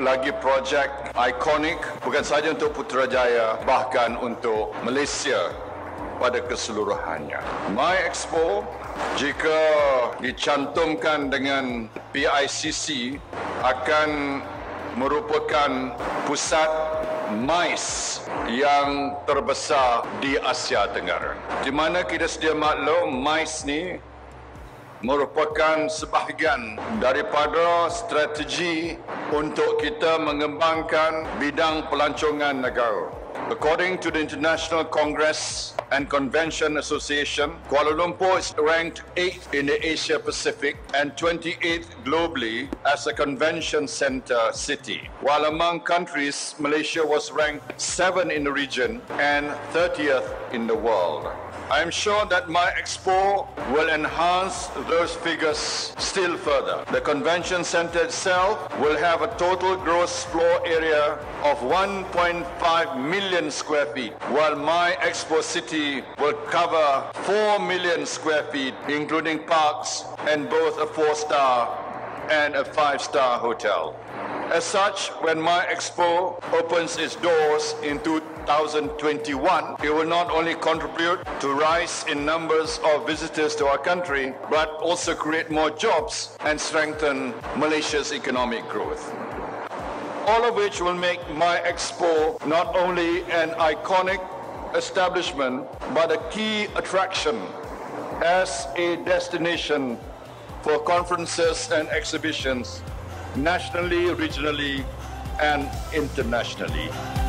lagi projek ikonik bukan sahaja untuk Putrajaya bahkan untuk Malaysia pada keseluruhannya. My Expo jika dicantumkan dengan PICC akan merupakan pusat MICE yang terbesar di Asia Tenggara. Di mana kita sedia maklum MICE ni merupakan sebahagian daripada strategi untuk kita mengembangkan bidang pelancongan negara. According to the International Congress and Convention Association, Kuala Lumpur is ranked 8th in the Asia Pacific and 28th globally as a convention center city. While among countries, Malaysia was ranked 7 in the region and 30th in the world. I am sure that my expo will enhance those figures still further. The convention center itself will have a total gross area of 1.5 million square feet, while MyExpo city will cover 4 million square feet, including parks and both a four-star and a five-star hotel. As such, when MyExpo opens its doors in 2021, it will not only contribute to rise in numbers of visitors to our country, but also create more jobs and strengthen Malaysia's economic growth. All of which will make MyExpo not only an iconic establishment, but a key attraction as a destination for conferences and exhibitions nationally, regionally, and internationally.